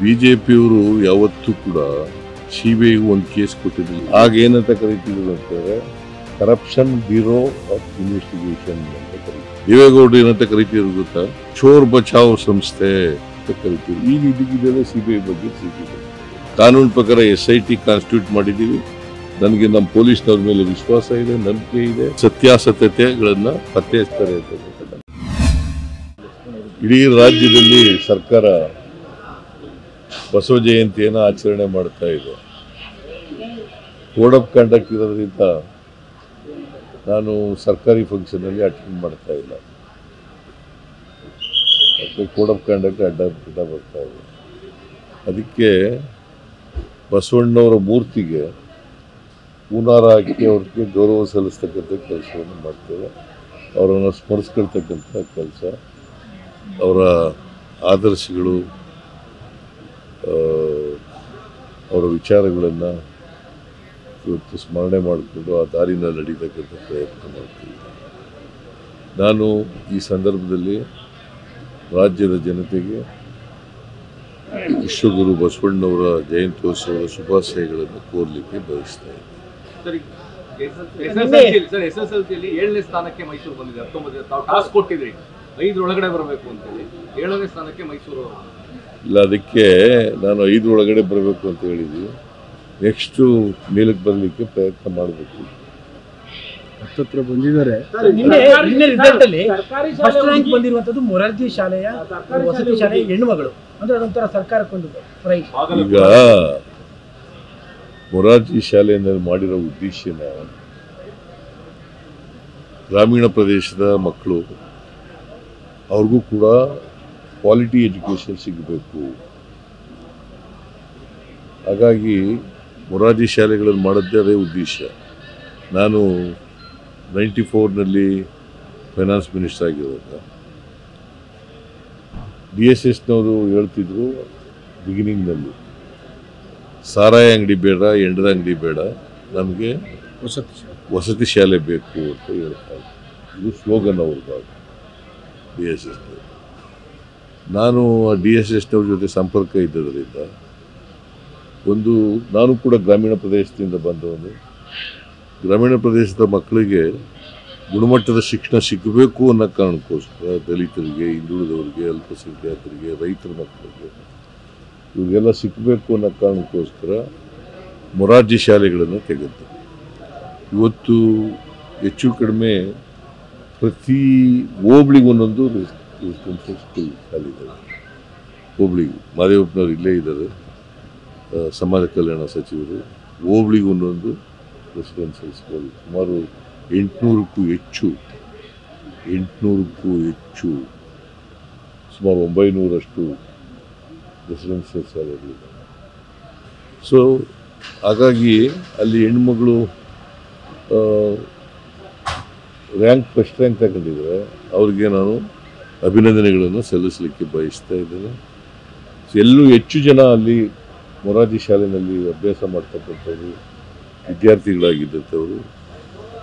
ಬಿಜೆಪಿಯವರು ಯಾವತ್ತೂ ಕೂಡ ಸಿ ಬಿ ಒಂದು ಕೇಸ್ ಕೊಟ್ಟಿದ್ರು ಆಗ ಏನಂತ ಕರಿತಿದ್ರು ಅಂತಂದರೆ ಕರಪ್ಷನ್ ಬ್ಯೂರೋ ಆಫ್ ಇನ್ವೆಸ್ಟಿಗೇಷನ್ ಅಂತ ಕರಿತೀವಿ. ದೇವೇಗೌಡರು ಏನಂತ ಕರಿತಿದ್ರು ಗೊತ್ತಾ? ಚೋರ್ ಬಚಾವ್ ಸಂಸ್ಥೆ ಅಂತ ಕರಿತೀವಿ. ಈ ಇದಕ್ಕಿದೆಲ್ಲ ಸಿ ಬಿ ಐ ಬಗ್ಗೆ ಸಿಕ್ಕಿದೆ ಕಾನೂನು ಪ್ರಕಾರ ಎಸ್ ಐ ಟಿ ಕಾನ್ಸ್ಟಿಟ್ಯೂಟ್ ಮಾಡಿದ್ದೀವಿ. ನನಗೆ ನಮ್ಮ ಪೊಲೀಸ್ನವ್ರ ಮೇಲೆ ವಿಶ್ವಾಸ ಇದೆ ನಂಬಿಕೆ ಇದೆ. ಸತ್ಯಾಸತ್ಯತೆಗಳನ್ನು ಪತ್ತೆ ಹಚ್ತಾರೆ ಅಂತ ಇಡೀ ರಾಜ್ಯದಲ್ಲಿ ಸರ್ಕಾರ ಬಸವ ಜಯಂತಿಯನ್ನು ಆಚರಣೆ ಮಾಡ್ತಾ ಇದೆ. ಕೋಡ್ ಆಫ್ ಕಂಡಕ್ಟ್ ಇರೋದ್ರಿಂದ ನಾನು ಸರ್ಕಾರಿ ಫಂಕ್ಷನಲ್ಲಿ ಅಟೆಂಡ್ ಮಾಡ್ತಾ ಇಲ್ಲ. ಮತ್ತು ಕೋಡ್ ಆಫ್ ಕಂಡಕ್ಟ್ ಅಡ್ಡ ಅಡ್ಡ ಬರ್ತಾ ಇದೆ. ಅದಕ್ಕೆ ಬಸವಣ್ಣವರ ಮೂರ್ತಿಗೆ ಹೂನಾರ ಹಾಕಿ ಅವ್ರಿಗೆ ಗೌರವ ಸಲ್ಲಿಸ್ತಕ್ಕಂಥ ಕೆಲಸವನ್ನು ಮಾಡ್ತೇವೆ. ಅವರನ್ನು ಸ್ಮರಿಸ್ಕೊಳ್ತಕ್ಕಂಥ ಕೆಲಸ. ಅವರ ಆದರ್ಶಗಳು ಅವರ ವಿಚಾರಗಳನ್ನು ಇವತ್ತು ಸ್ಮರಣೆ ಮಾಡಿಕೊಂಡು ಆ ದಾರಿನ ನಡೀತಕ್ಕಂಥ ಪ್ರಯತ್ನ ಮಾಡ್ತೀವಿ. ನಾನು ಈ ಸಂದರ್ಭದಲ್ಲಿ ರಾಜ್ಯದ ಜನತೆಗೆ ವಿಶ್ವಗುರು ಬಸವಣ್ಣವರ ಜಯಂತ್ಯೋತ್ಸವದ ಶುಭಾಶಯಗಳನ್ನು ಕೋರಲಿಕ್ಕೆ ಬಯಸ್ತಾ ಇದ್ದೀನಿ. ಇಲ್ಲ ಅದಕ್ಕೆ ನಾನು ಐದು ಒಳಗಡೆ ಬರಬೇಕು ಅಂತ ಹೇಳಿದ್ವಿ. ನೆಕ್ಸ್ಟು ಮೇಲಕ್ಕೆ ಬರಲಿಕ್ಕೆ ಪ್ರಯತ್ನ ಮಾಡಬೇಕು. ಹತ್ತತ್ರ ಬಂದಿದ್ದಾರೆ. ನಿನ್ನೆ ನಿನ್ನೆ ರಿಸಲ್ಟ್ ಅಲ್ಲಿ ಫಸ್ಟ್ ರ್ಯಾಂಕ್ ಬಂದಿರುವಂತದ್ದು ಮೊರಾರ್ಜಿ ಶಾಲೆಯ ವಸತಿ ಶಾಲೆಯ ಹೆಣ್ಣು ಮಗಳು ಅಂದ್ರೆ ಅದೊಂಥರ ಸರ್ಕಾರಕ್ಕೊಂದು ಪ್ರೈಸ್ ಈಗ ಮೊರಾರ್ಜಿ ಶಾಲೆಯಿಂದ ಮಾಡಿರೋ ಉದ್ದೇಶನ ಗ್ರಾಮೀಣ ಪ್ರದೇಶದ ಮಕ್ಕಳು ಅವ್ರಿಗೂ ಕೂಡ ಕ್ವಾಲಿಟಿ ಎಜುಕೇಷನ್ ಸಿಗಬೇಕು. ಹಾಗಾಗಿ ಮೊರಾರ್ಜಿ ಶಾಲೆಗಳನ್ನು ಮಾಡೋದೇ ಅದೇ ಉದ್ದೇಶ. ನಾನು ನೈಂಟಿ ಫೋರ್ನಲ್ಲಿ ಫೈನಾನ್ಸ್ ಮಿನಿಸ್ಟರ್ ಆಗಿರುವಾಗ ಡಿ ಎಸ್ ಎಸ್ನವರು ಹೇಳ್ತಿದ್ರು ಬಿಗಿನಿಂಗ್ನಲ್ಲಿ. ಸಾರಾಯ ಅಂಗಡಿ ಬೇಡ ಎಂಡದ ಅಂಗಡಿ ಬೇಡ ನಮಗೆ ವಸತಿ ವಸತಿ ಶಾಲೆ ಬೇಕು ಅಂತ ಹೇಳ್ತಾರೆ ಇದು ಸ್ಲೋಗನ್ ಅವ್ರದ್ದು ಡಿ ಎಸ್ ಎಸ್ ನಾನು ಡಿ ಎಸ್ ಎಸ್ನವ್ರ ಜೊತೆ ಸಂಪರ್ಕ ಇದ್ದದರಿಂದ ಒಂದು, ನಾನು ಕೂಡ ಗ್ರಾಮೀಣ ಪ್ರದೇಶದಿಂದ ಬಂದವನು. ಗ್ರಾಮೀಣ ಪ್ರದೇಶದ ಮಕ್ಕಳಿಗೆ ಗುಣಮಟ್ಟದ ಶಿಕ್ಷಣ ಸಿಗಬೇಕು ಅನ್ನೋ ಕಾರಣಕ್ಕೋಸ್ಕರ ದಲಿತರಿಗೆ, ಹಿಂದುಳಿದವರಿಗೆ, ಅಲ್ಪಸಂಖ್ಯಾತರಿಗೆ, ರೈತರ ಮಕ್ಕಳಿಗೆ ಇವರಿಗೆಲ್ಲ ಸಿಕ್ಕಬೇಕು ಅನ್ನೋ ಕಾರಣಕ್ಕೋಸ್ಕರ ಮೊರಾರ್ಜಿ ಶಾಲೆಗಳನ್ನು ತೆಗೆದು ಇವತ್ತು ಹೆಚ್ಚು ಕಡಿಮೆ ಪ್ರತಿ ಹೋಬ್ಳಿಗೆ ಒಂದೊಂದು ರೆಸಿಡೆನ್ಷಿಯಲ್ ಅಲ್ಲಿದ್ದಾರೆ ಹೋಬ್ಳಿಗೆ ಮಾದೇವಪ್ಪನವ್ರು ಇಲ್ಲೇ ಇದ್ದಾರೆ. ಸಮಾಜ ಕಲ್ಯಾಣ ಸಚಿವರು. ಹೋಬ್ಳಿಗೆ ಒಂದೊಂದು ಸ್ಕೂಲ್ ಸುಮಾರು ಎಂಟುನೂರಕ್ಕೂ ಹೆಚ್ಚು ಎಂಟುನೂರಕ್ಕೂ ಹೆಚ್ಚು, ಸುಮಾರು ಒಂಬೈನೂರಷ್ಟು ರೆಸಿಡೆನ್ಷಿಯಲ್ ಶಾಲೆಗಳಿವೆ ಸೊ ಹಾಗಾಗಿ ಅಲ್ಲಿ ಹೆಣ್ಮಗಳು ರ್ಯಾಂಕ್ ಫಸ್ಟ್ ರ್ಯಾಂಕ್ ತಗೊಂಡಿದ್ದಾರೆ ಅವ್ರಿಗೆ ನಾನು ಅಭಿನಂದನೆಗಳನ್ನು ಸಲ್ಲಿಸಲಿಕ್ಕೆ ಬಯಸ್ತಾ ಇದ್ದೇನೆ. ಸೊ ಎಲ್ಲೂ ಹೆಚ್ಚು ಜನ ಅಲ್ಲಿ ಮೊರಾರ್ಜಿ ಶಾಲೆಯಲ್ಲಿ ಅಭ್ಯಾಸ ಮಾಡ್ತಕ್ಕಂಥವ್ರು ವಿದ್ಯಾರ್ಥಿಗಳಾಗಿದ್ದಂಥವ್ರು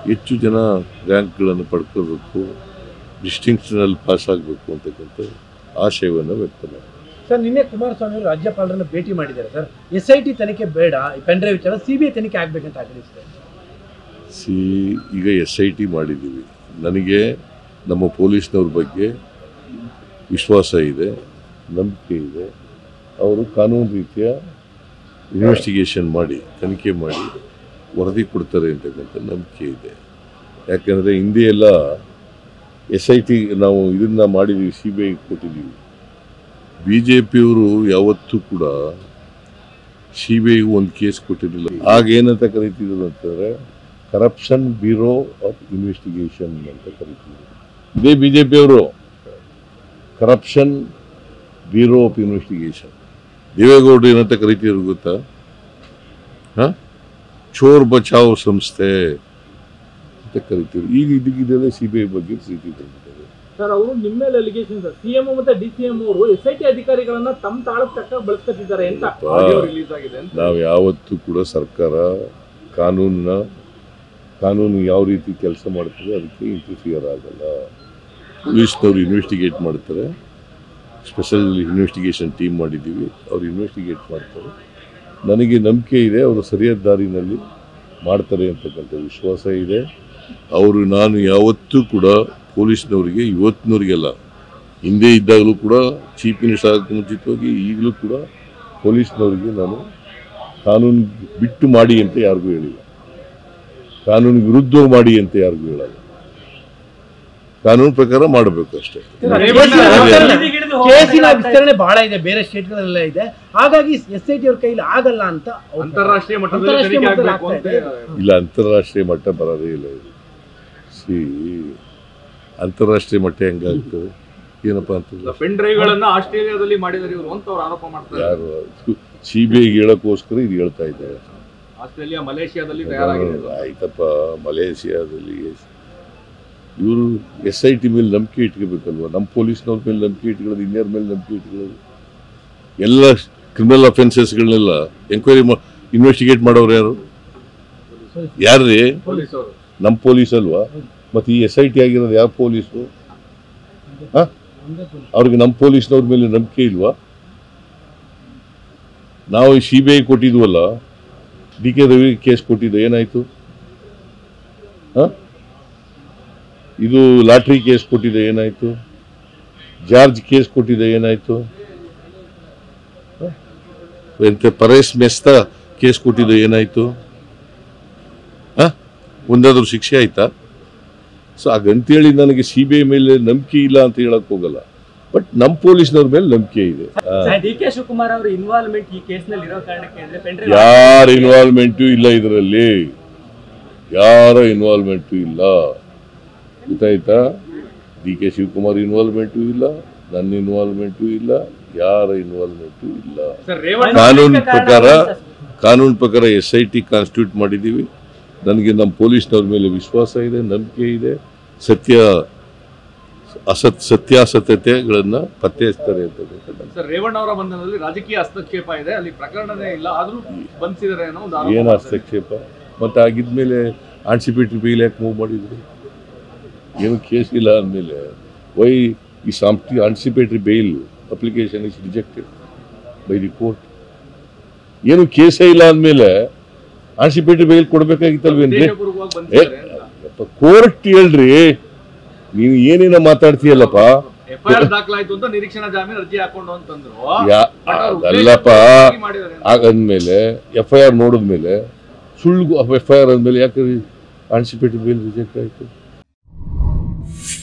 ಹೆಚ್ಚು ಜನ ರ್ಯಾಂಕ್ಗಳನ್ನು ಪಡ್ಕೋಬೇಕು ಡಿಸ್ಟಿಂಕ್ಷನಲ್ಲಿ ಪಾಸ್ ಆಗಬೇಕು ಅಂತಕ್ಕಂಥ ಆಶಯವನ್ನು ವ್ಯಕ್ತ ಮಾಡಿ ಸರ್ ನಿನ್ನೆ ಕುಮಾರಸ್ವಾಮಿ ಅವರು ರಾಜ್ಯಪಾಲರನ್ನು ಭೇಟಿ ಮಾಡಿದ್ದಾರೆ ಸರ್. ಎಸ್ ಐ ಟಿ ತನಿಖೆ ಬೇಡ ಪೆನ್ ಡ್ರೈವ್ ವಿಚಾರ ಸಿ ಬಿ ಐ ತನಿಖೆ ಆಗಬೇಕಂತ ಆಗ್ರಹಿಸಿದ್ದಾರೆ ಸಿ ಈಗ ಎಸ್ ಐ ಟಿ ಮಾಡಿದ್ದೀವಿ. ನನಗೆ ನಮ್ಮ ಪೊಲೀಸ್ನವ್ರ ಬಗ್ಗೆ ವಿಶ್ವಾಸ ಇದೆ, ನಂಬಿಕೆ ಇದೆ. ಅವರು ಕಾನೂನು ರೀತಿಯ ಇನ್ವೆಸ್ಟಿಗೇಷನ್ ಮಾಡಿ, ತನಿಖೆ ಮಾಡಿ ವರದಿ ಕೊಡ್ತಾರೆ ಅಂತಕ್ಕಂಥ ನಂಬಿಕೆ ಇದೆ. ಯಾಕೆಂದರೆ ಹಿಂದೆ ಎಲ್ಲ ಎಸ್ ಐ ಟಿ ನಾವು ಇದನ್ನ ಮಾಡಿದ್ದೀವಿ ಸಿ ಬಿ ಐ ಕೊಟ್ಟಿದ್ದೀವಿ. ಬಿ ಜೆ ಪಿಯವರು ಯಾವತ್ತೂ ಕೂಡ ಸಿ ಬಿ ಐಗೂ ಒಂದು ಕೇಸ್ ಕೊಟ್ಟಿರಲಿಲ್ಲ. ಆಗ ಏನಂತ ಕರಿತಿದ್ರು ಅಂತಂದರೆ ಕರಪ್ಷನ್ ಬ್ಯೂರೋ ಆಫ್ ಇನ್ವೆಸ್ಟಿಗೇಷನ್ ಅಂತ ಕರಿತಿದ್ರು. ಇದೇ ಬಿ ಜೆ ಪಿಯವರು ಕರಪ್ಷನ್ ಬ್ಯೂರೋ ಆಫ್ ಇನ್ವೆಸ್ಟಿಗೇಷನ್ ದೇವೇಗೌಡರು ಏನಂತ ಕರಿತಿದ್ರು ಗೊತ್ತಾ? ಹಾಂ? ಚೋರ್ ಬಚಾವ್ ಸಂಸ್ಥೆ ಅಂತ ಕರಿತೀವಿ ಈಗ ಇದಕ್ಕಿದ್ದೆಲ್ಲ ಸಿ ಬಿ ಐ ಬಗ್ಗೆ ಪ್ರೀತಿ ಬಂದಿದ್ದಾರೆ ಸರ್ ಅವರು ನಿಮ್ಮ ಮೇಲೆ ಅಲಿಗೇಷನ್ ಸರ್. ಸಿಎಂ ಮತ್ತೆ ಡಿ ಸಿ ಎಂ ಅವರು ಎಸ್ ಐ ಟಿ ಅಧಿಕಾರಿಗಳನ್ನ ತಮ್ಮ ತಾಳಕ್ಕೆ ತಕ್ಕ ಬಳಸ್ಕೊತಿದ್ದಾರೆ ಅಂತ ರಿಲೀಸ್ ಆಗಿದೆ ಅಂತ. ನಾವು ಯಾವತ್ತೂ ಕೂಡ ಸರ್ಕಾರ ಕಾನೂನನ್ನ ಕಾನೂನು ಯಾವ ರೀತಿ ಕೆಲಸ ಮಾಡ್ತದೆ ಅದಕ್ಕೆ ಇಂಟರ್ಫಿಯರ್ ಆಗಲ್ಲ. ಪೊಲೀಸ್ನವ್ರು ಇನ್ವೆಸ್ಟಿಗೇಟ್ ಮಾಡ್ತಾರೆ. ಸ್ಪೆಷಲ್ ಇನ್ವೆಸ್ಟಿಗೇಷನ್ ಟೀಮ್ ಮಾಡಿದ್ದೀವಿ. ಅವ್ರು ಇನ್ವೆಸ್ಟಿಗೇಟ್ ಮಾಡ್ತಾರೆ. ನನಗೆ ನಂಬಿಕೆ ಇದೆ, ಅವರು ಸರಿಯಾದ ದಾರಿನಲ್ಲಿ ಮಾಡ್ತಾರೆ ಅಂತಕ್ಕಂಥ ವಿಶ್ವಾಸ ಇದೆ. ಅವರು ನಾನು ಯಾವತ್ತೂ ಕೂಡ ಪೊಲೀಸ್ನವರಿಗೆ, ಇವತ್ತಿನವರಿಗೆಲ್ಲ, ಹಿಂದೆ ಇದ್ದಾಗಲೂ ಕೂಡ ಚೀಫ್ ಮಿನಿಸ್ಟರ್ ಆಗಕ್ಕೆ ಮುಂಚಿತವಾಗಿ ಈಗಲೂ ಕೂಡ ಪೊಲೀಸ್ನವರಿಗೆ ನಾನು ಕಾನೂನು ಬಿಟ್ಟು ಮಾಡಿ ಅಂತ ಯಾರಿಗೂ ಹೇಳಿಲ್ಲ. ಕಾನೂನು ವಿರುದ್ಧ ಮಾಡಿ ಅಂತ ಯಾರಿಗೂ ಹೇಳಲ್ಲ. ಕಾನೂನು ಪ್ರಕಾರ ಮಾಡಬೇಕು ಅಷ್ಟೇ. ಕೇಸಿನ ವಿಸ್ತರಣೆ ಬಹಳ ಇದೆ ಬೇರೆ ಸ್ಟೇಟ್ಗಳೆಲ್ಲ ಇದೆ. ಹಾಗಾಗಿ ಎಸ್ ಐ ಟಿ ಅವ್ರ ಕೈಲಿ ಆಗಲ್ಲ ಅಂತ ಅಂತಾರಾಷ್ಟ್ರೀಯ ಮಟ್ಟದಲ್ಲಿ ಅಂತ ಇಲ್ಲ ಅಂತಾರಾಷ್ಟ್ರೀಯ ಮಟ್ಟ ಬರೋದೇ ಇಲ್ಲ ಇದು. ಸಿ ಅಂತಾರಾಷ್ಟ್ರೀಯ ಮಟ್ಟ ಹೆಂಗಾಗ್ತದೆ? ಏನಪ್ಪ ಅಂತಂದ್ರೆ ಪೆನ್ ಡ್ರೈವ್ ಗಳನ್ನ ಆಸ್ಟ್ರೇಲಿಯಾದಲ್ಲಿ ಮಾಡಿದಾರೆ ಇವರು ಅಂತ ಅವ್ರು ಆರೋಪ ಮಾಡ್ತಾರೆ ಯಾರು? ಸಿ ಬಿ ಐಗೆ ಹೇಳೋಕ್ಕೋಸ್ಕರ ಇದು ಹೇಳ್ತಾ ಇದ್ದಾರೆ. ಆಸ್ಟ್ರೇಲಿಯಾ ಮಲೇಷಿಯಾದಲ್ಲಿ ತಯಾರಾಗಿದೆ. ಆಯ್ತಪ್ಪ ಮಲೇಷಿಯಾದಲ್ಲಿ ಇವರು ಎಸ್ ಐ ಟಿ ಮೇಲೆ ನಂಬಿಕೆ ಇಟ್ಕೋಬೇಕಲ್ವ? ನಮ್ಮ ಪೊಲೀಸ್ನವ್ರ ಮೇಲೆ ನಂಬಿಕೆ ಇಟ್ಕೊಳ್ಳೋದು, ಇನ್ಯಾರ ಮೇಲೆ ನಂಬಿಕೆ ಇಟ್ಕೊಳ್ಳೋದು? ಎಲ್ಲ ಕ್ರಿಮಿನಲ್ ಅಫೆನ್ಸಸ್ಗಳನ್ನೆಲ್ಲ ಎಂಕ್ವೈರಿ ಇನ್ವೆಸ್ಟಿಗೇಟ್ ಮಾಡೋರು ಯಾರು? ಯಾರ್ರೀ? ನಮ್ಮ ಪೊಲೀಸ್ ಅಲ್ವಾ? ಮತ್ತೆ ಈ ಎಸ್ ಐ ಟಿ ಆಗಿರೋದು ಯಾವ ಪೊಲೀಸು? ಹಾಂ? ಅವ್ರಿಗೆ ನಮ್ಮ ಪೊಲೀಸ್ನವ್ರ ಮೇಲೆ ನಂಬಿಕೆ ಇಲ್ವಾ? ನಾವು ಸಿ ಬಿ ಐ ಕೊಟ್ಟಿದ್ವಲ್ಲ, ಡಿ ಕೆ ರವಿ ಕೇಸ್ ಕೊಟ್ಟಿದ್ದು, ಏನಾಯಿತು? ಹಾ? ಇದು ಲಾಟ್ರಿ ಕೇಸ್ ಕೊಟ್ಟಿದೆ ಏನಾಯ್ತು? ಜಾರ್ಜ್ ಕೇಸ್ ಕೊಟ್ಟಿದೆ ಏನಾಯ್ತು? ಎಂತೆ ಪರೇಶ್ ಮೆಸ್ತಾ ಕೇಸ್ ಕೊಟ್ಟಿದ್ದು ಏನಾಯ್ತು? ಒಂದಾದ್ರೂ ಶಿಕ್ಷೆ ಆಯ್ತಾ? ಸೊ ಹಾಗಂತೇಳಿ ನನಗೆ ಸಿ ಬಿ ಐ ಮೇಲೆ ನಂಬಿಕೆ ಇಲ್ಲ ಅಂತ ಹೇಳಕ್ ಹೋಗಲ್ಲ. ಬಟ್ ನಮ್ಮ ಪೊಲೀಸ್ನವ್ರ ಮೇಲೆ ನಂಬಿಕೆ ಇದೆ. ಯಾರ ಇನ್ವಾಲ್ವ್ಮೆಂಟು ಇಲ್ಲ ಇದರಲ್ಲಿ? ಯಾರ ಇನ್ವಾಲ್ವ್ಮೆಂಟು ಇಲ್ಲ? ಗೊತ್ತಾಯ್ತಾ ಡಿ ಕೆ ಶಿವಕುಮಾರ್ ಇನ್ವಾಲ್ವ್ಮೆಂಟು ಇಲ್ಲ ನನ್ನ ಇನ್ವಾಲ್ವ್ಮೆಂಟು ಇಲ್ಲ ಯಾರ ಇನ್ವಾಲ್ವ್ಮೆಂಟು ಇಲ್ಲ. ಕಾನೂನು ಪ್ರಕಾರ ಕಾನೂನು ಪ್ರಕಾರ ಎಸ್ ಐ ಟಿ ಕಾನ್ಸ್ಟಿಟ್ಯೂಟ್ ಮಾಡಿದ್ದೀವಿ. ನನಗೆ ನಮ್ಮ ಪೊಲೀಸ್ನವ್ರ ಮೇಲೆ ವಿಶ್ವಾಸ ಇದೆ ನಂಬಿಕೆ ಇದೆ. ಸತ್ಯ ಅಸತ್ ಸತ್ಯಾಸತ್ಯತೆಗಳನ್ನು ಪತ್ತೆ ಹಚ್ತಾರೆ ಅಂತ ರೇವಣ್ಣ ಅವರ ಬಂಧನದಲ್ಲಿ ರಾಜಕೀಯ ಹಸ್ತಕ್ಷೇಪ ಇದೆ ಅಲ್ಲಿ ಪ್ರಕರಣನೇ ಇಲ್ಲ ಆದರೂ ಬಂಧಿಸಿದ್ದಾರೆ ಅನ್ನೋ ಒಂದು ಏನು. ಹಸ್ತಕ್ಷೇಪ? ಮತ್ತೆ ಆಗಿದ್ಮೇಲೆ ಆನ್ಸಿಪೇಟ್ರಿ ಬೇಲ್ ಯಾಕೆ ಮೂವ್ ಮಾಡಿದ್ರು. ಏನು ಕೇಸ್ ಇಲ್ಲ ಅಂದಮೇಲೆ ವೈ ಈ ಸಾಂಪ್ಟಿ anticipatory bail application is rejected by the court ಏನು ಕೇಸೇ ಇಲ್ಲ ಅಂದಮೇಲೆ ಆನ್ಸಿಪೇಟ್ರಿ ಬೇಲ್ ಕೊಡಬೇಕಾಗಿತ್ತಲ್ವೇನ್ರಿ? ಕೋರ್ಟ್ ಹೇಳ್ರಿ. ನೀವು ಏನೇನೋ ಮಾತಾಡ್ತೀಯಲ್ಲಪ್ಪ. ಅದಲ್ಲಪ್ಪ. ಆಗಂದ್ಮೇಲೆ ಎಫ್ ಐ ಆರ್ ನೋಡಿದ್ಮೇಲೆ ಸುಳ್ಳು ಎಫ್ ಐ ಆರ್ ಅಂದ್ಮೇಲೆ ಯಾಕೆ ಆನ್ಸಿಪೇಟ್ರಿ ಬೇಲ್ ರಿಜೆಕ್ಟ್ ಆಯಿತು?